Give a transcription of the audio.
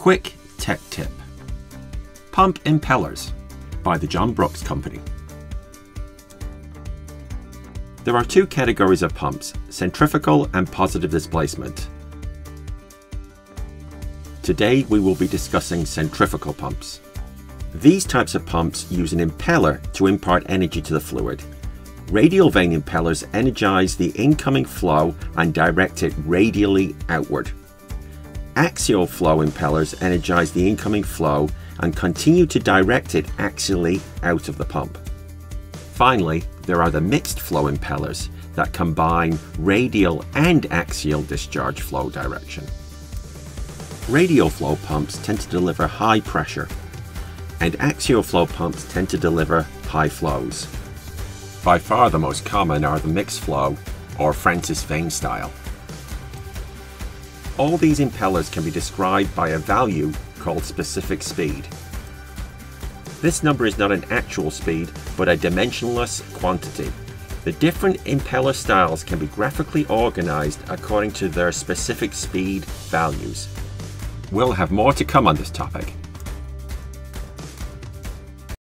Quick Tech Tip Pump Impellers by the John Brooks Company. There are two categories of pumps, centrifugal and positive displacement. Today we will be discussing centrifugal pumps. These types of pumps use an impeller to impart energy to the fluid. Radial vane impellers energize the incoming flow and direct it radially outward. Axial flow impellers energize the incoming flow and continue to direct it axially out of the pump. Finally, there are the mixed flow impellers that combine radial and axial discharge flow direction. Radial flow pumps tend to deliver high pressure, and axial flow pumps tend to deliver high flows. By far the most common are the mixed flow or Francis vane style. All these impellers can be described by a value called specific speed. This number is not an actual speed, but a dimensionless quantity. The different impeller styles can be graphically organized according to their specific speed values. We'll have more to come on this topic.